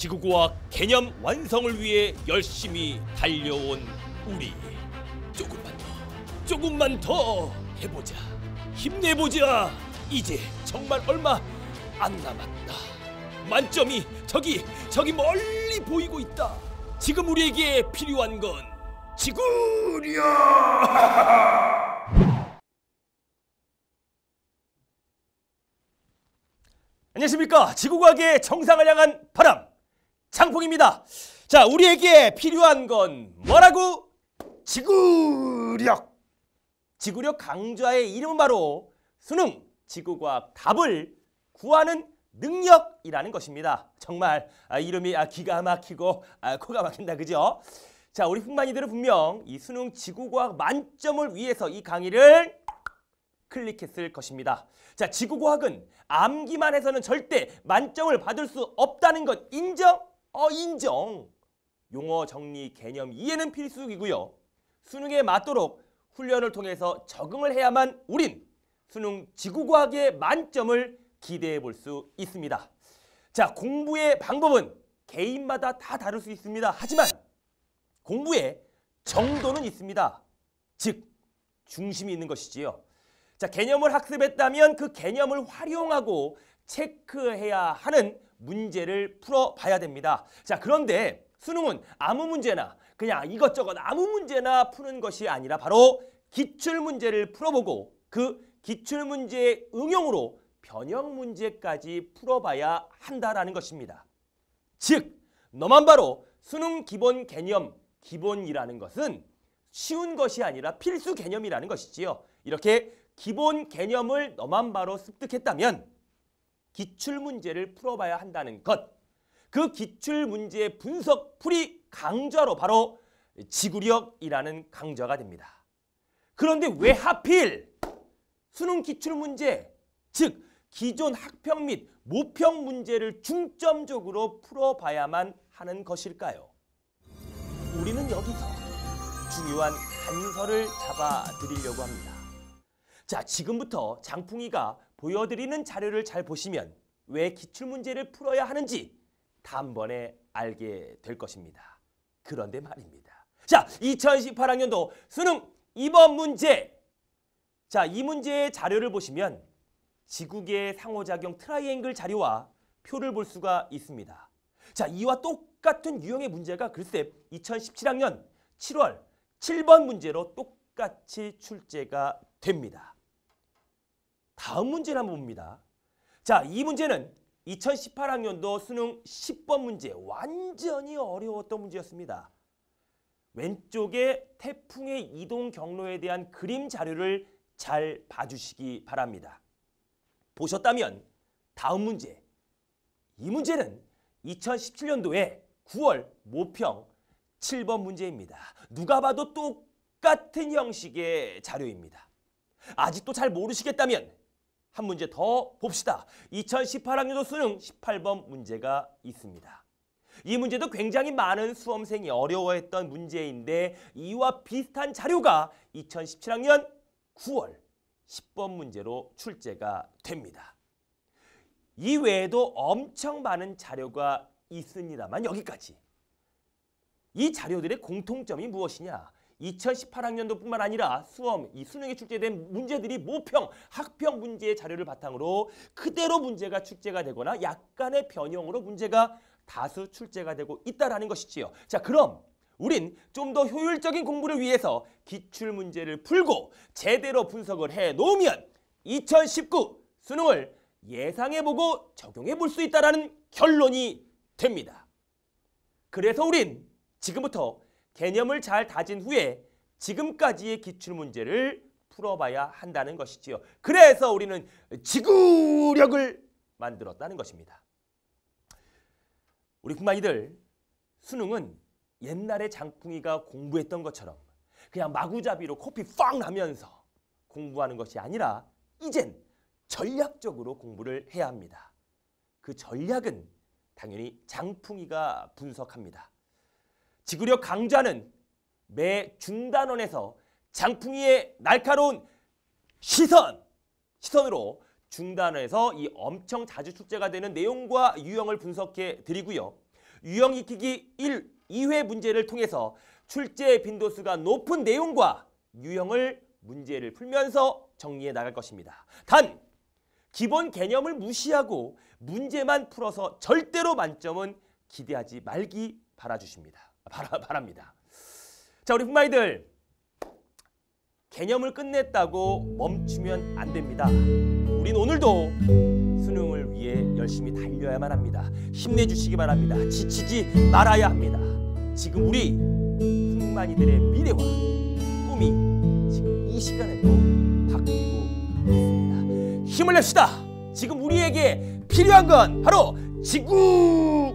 지구과학 개념 완성을 위해 열심히 달려온 우리. 조금만 더 조금만 더 해보자. 힘내보자. 이제 정말 얼마 안 남았다. 만점이 저기 저기 멀리 보이고 있다. 지금 우리에게 필요한 건 지구력 안녕하십니까? 지구과학의 정상을 향한 바람 장풍입니다. 자 우리에게 필요한 건 뭐라고? 지구력. 지구력 강좌의 이름은 바로 수능 지구과학 답을 구하는 능력이라는 것입니다. 정말 아, 이름이 아, 기가 막히고 아, 코가 막힌다 그죠? 자 우리 풍만이들은 분명 이 수능 지구과학 만점을 위해서 이 강의를 클릭했을 것입니다. 자, 지구과학은 암기만 해서는 절대 만점을 받을 수 없다는 것 인정? 어, 인정. 용어 정리 개념 이해는 필수이고요. 수능에 맞도록 훈련을 통해서 적응을 해야만 우린 수능 지구과학의 만점을 기대해 볼 수 있습니다. 자, 공부의 방법은 개인마다 다 다를 수 있습니다. 하지만 공부에 정도는 있습니다. 즉, 중심이 있는 것이지요. 자, 개념을 학습했다면 그 개념을 활용하고 체크해야 하는 문제를 풀어봐야 됩니다. 자, 그런데 수능은 아무 문제나 그냥 이것저것 아무 문제나 푸는 것이 아니라 바로 기출 문제를 풀어보고 그 기출 문제의 응용으로 변형 문제까지 풀어봐야 한다라는 것입니다. 즉, 너만 바로 수능 기본 개념 기본이라는 것은 쉬운 것이 아니라 필수 개념이라는 것이지요. 이렇게 기본 개념을 너만 바로 습득했다면 기출 문제를 풀어봐야 한다는 것. 그 기출 문제의 분석 풀이 강좌로 바로 지구력이라는 강좌가 됩니다. 그런데 왜 하필 수능 기출 문제, 즉 기존 학평 및 모평 문제를 중점적으로 풀어봐야만 하는 것일까요? 우리는 여기서 중요한 단서를 잡아 드리려고 합니다. 자, 지금부터 장풍이가 보여드리는 자료를 잘 보시면 왜 기출문제를 풀어야 하는지 단번에 알게 될 것입니다. 그런데 말입니다. 자, 2018학년도 수능 2번 문제. 자, 이 문제의 자료를 보시면 지구계 상호작용 트라이앵글 자료와 표를 볼 수가 있습니다. 자, 이와 똑같은 유형의 문제가 글쎄 2017학년 7월 7번 문제로 똑같이 출제가 됩니다. 다음 문제를 한번 봅니다. 자, 이 문제는 2018학년도 수능 10번 문제 완전히 어려웠던 문제였습니다. 왼쪽에 태풍의 이동 경로에 대한 그림 자료를 잘 봐주시기 바랍니다. 보셨다면 다음 문제. 이 문제는 2017년도에 9월 모평 7번 문제입니다. 누가 봐도 똑같은 형식의 자료입니다. 아직도 잘 모르시겠다면 한 문제 더 봅시다. 2018학년도 수능 18번 문제가 있습니다. 이 문제도 굉장히 많은 수험생이 어려워했던 문제인데 이와 비슷한 자료가 2017학년 9월 10번 문제로 출제가 됩니다. 이 외에도 엄청 많은 자료가 있습니다만 여기까지. 이 자료들의 공통점이 무엇이냐? 2018학년도 뿐만 아니라 수험, 이 수능에 출제된 문제들이 모평, 학평 문제의 자료를 바탕으로 그대로 문제가 출제가 되거나 약간의 변형으로 문제가 다수 출제가 되고 있다는 것이지요. 자, 그럼 우린 좀 더 효율적인 공부를 위해서 기출 문제를 풀고 제대로 분석을 해 놓으면 2019 수능을 예상해 보고 적용해 볼 수 있다는 결론이 됩니다. 그래서 우린 지금부터 개념을 잘 다진 후에 지금까지의 기출문제를 풀어봐야 한다는 것이지요. 그래서 우리는 지구력을 만들었다는 것입니다. 우리 군만이들 수능은 옛날에 장풍이가 공부했던 것처럼 그냥 마구잡이로 코피 팡 나면서 공부하는 것이 아니라 이젠 전략적으로 공부를 해야 합니다. 그 전략은 당연히 장풍이가 분석합니다. 지구력 강좌는 매 중단원에서 장풍이의 날카로운 시선, 시선으로 중단원에서 이 엄청 자주 출제가 되는 내용과 유형을 분석해 드리고요. 유형 익히기 1, 2회 문제를 통해서 출제 빈도수가 높은 내용과 유형을 문제를 풀면서 정리해 나갈 것입니다. 단 기본 개념을 무시하고 문제만 풀어서 절대로 만점은 기대하지 말기 바라주십니다. 바라, 바랍니다. 자 우리 품마이들 개념을 끝냈다고 멈추면 안 됩니다. 우린 오늘도 수능을 위해 열심히 달려야만 합니다. 힘내주시기 바랍니다. 지치지 말아야 합니다. 지금 우리 풍만이들의 미래와 꿈이 지금 이 시간에도 바뀌고 있습니다. 힘을 냅시다. 지금 우리에게 필요한 건 바로 지구력.